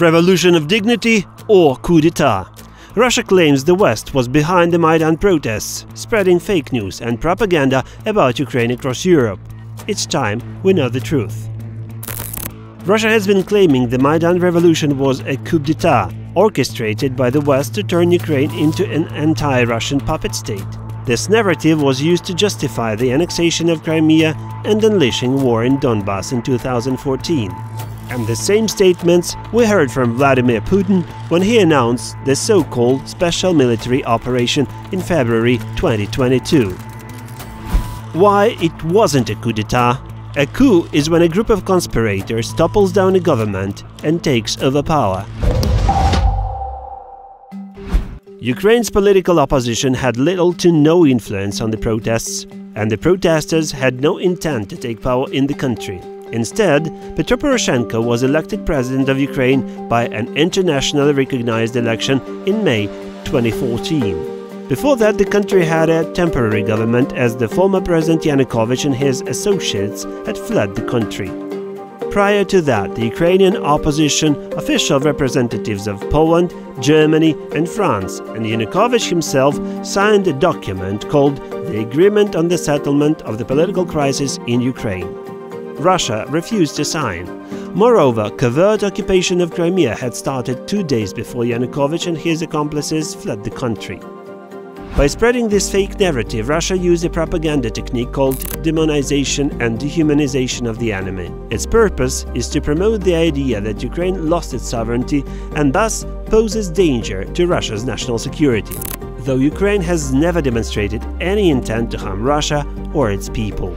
Revolution of dignity or coup d'etat? Russia claims the West was behind the Maidan protests, spreading fake news and propaganda about Ukraine across Europe. It's time we know the truth. Russia has been claiming the Maidan revolution was a coup d'etat, orchestrated by the West to turn Ukraine into an anti-Russian puppet state. This narrative was used to justify the annexation of Crimea and unleashing war in Donbass in 2014. And the same statements we heard from Vladimir Putin when he announced the so-called special military operation in February 2022. Why it wasn't a coup d'etat? A coup is when a group of conspirators topples down a government and takes over power. Ukraine's political opposition had little to no influence on the protests, and the protesters had no intent to take power in the country. Instead, Petro Poroshenko was elected president of Ukraine by an internationally recognized election in May 2014. Before that, the country had a temporary government as the former President Yanukovych and his associates had fled the country. Prior to that, the Ukrainian opposition official representatives of Poland, Germany, and France, and Yanukovych himself signed a document called the Agreement on the Settlement of the Political Crisis in Ukraine. Russia refused to sign. Moreover, covert occupation of Crimea had started two days before Yanukovych and his accomplices fled the country. By spreading this fake narrative, Russia used a propaganda technique called demonization and dehumanization of the enemy. Its purpose is to promote the idea that Ukraine lost its sovereignty and thus poses danger to Russia's national security, though Ukraine has never demonstrated any intent to harm Russia or its people.